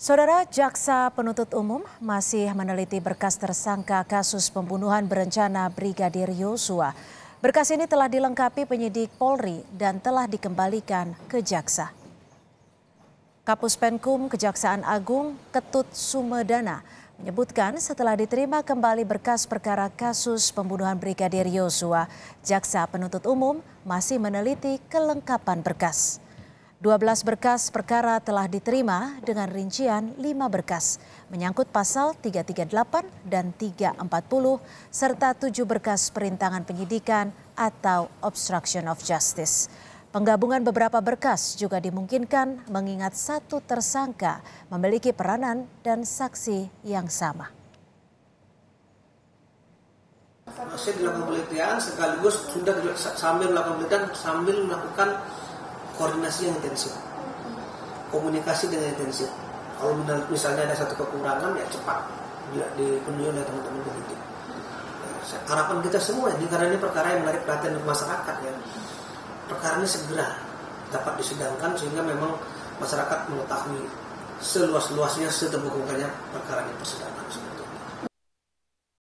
Saudara Jaksa Penuntut Umum masih meneliti berkas tersangka kasus pembunuhan berencana Brigadir Yosua. Berkas ini telah dilengkapi penyidik Polri dan telah dikembalikan ke jaksa. Kapus Penkum Kejaksaan Agung Ketut Sumedana menyebutkan setelah diterima kembali berkas perkara kasus pembunuhan Brigadir Yosua, Jaksa Penuntut Umum masih meneliti kelengkapan berkas. 12 berkas perkara telah diterima dengan rincian 5 berkas menyangkut pasal 338 dan 340 serta 7 berkas perintangan penyidikan atau obstruction of justice. Penggabungan beberapa berkas juga dimungkinkan mengingat satu tersangka memiliki peranan dan saksi yang sama. Masih dilakukan penelitian sekaligus sudah sambil melakukan penelitian sambil melakukan koordinasi yang intensif, komunikasi dengan intensif. Kalau misalnya ada satu kekurangan ya cepat dipenuhi oleh teman-teman pendidik. Ya, harapan kita semua ini karena ini perkara yang menarik perhatian masyarakat ya. Perkara ini segera dapat disidangkan sehingga memang masyarakat mengetahui seluas-luasnya seterbuka perkara ini persidangan.